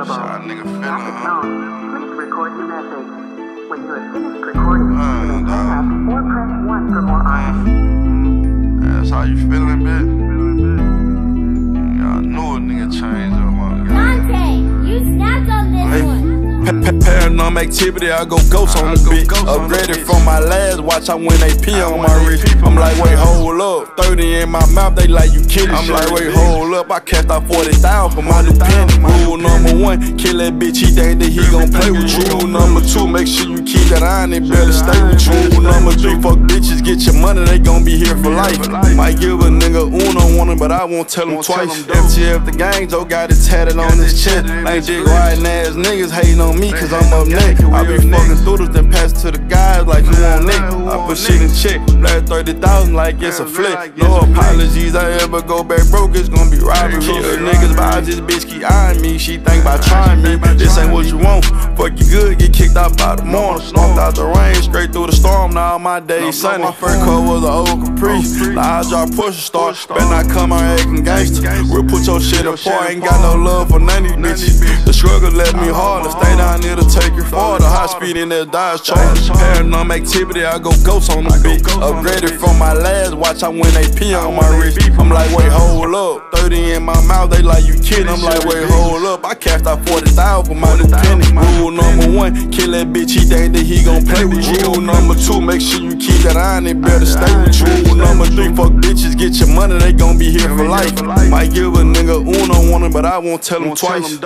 available. Shot nigga feeling, huh? please record your message. When you have finished recording, Uh, may up or press 1 for more options. That's how you feeling, Paranormal activity, I go ghost on the ghost Upgraded from my last watch, I went AP on my wrist. I'm like, wait, hold up. 30 in my mouth, they like you kidding. I'm like, wait, hold up. I cashed out 40,000 for my new pen. Rule number one, kill that bitch, he think that he gon' play with you. Rule number two, make sure you keep that iron, they better stay with you. Rule number three, fuck bitches, get your money, they gon' be here for life. Might give a nigga him, but I won't tell him Won't tell twice. him. FTF the gang, Joe got it tatted on his chest. Ain't dick riding ass niggas hating on me, cause I'm up next. I be fucking this, then pass to the guys like you on Nick. I put shit in check, flat 30,000 like it's a flick. No apologies, I ever go back broke, it's gonna be robbery. Kill niggas this bitch keep eyeing me, she think about trying me. This ain't what you want, fuck you good, get kicked out by the morning. Stomped out the rain, straight through the storm, now all my days sunny. My first car was an old Caprice, now I drop push start. Better not come out acting gangster. We'll put your shit apart, ain't got no love for none of these bitches. The struggle left me hard, stay down here to take it farther. High speed in that Dodge charge. Paranormal activity, I go ghost on the beat. Upgraded from my last watch, I went AP on my wrist. I'm like, wait, hold up. 30 in my mouth, they like you kidding. I'm like, wait, hold up. I cashed out 40,000 for my new penny. Rule number one, kill that bitch, he think that he gon' play with you. Rule number two, make sure you keep that iron, they better stay with you. Rule number three, fuck bitches, get your money, they gon' be here for life. Might give a nigga uno one him, but I won't tell him twice.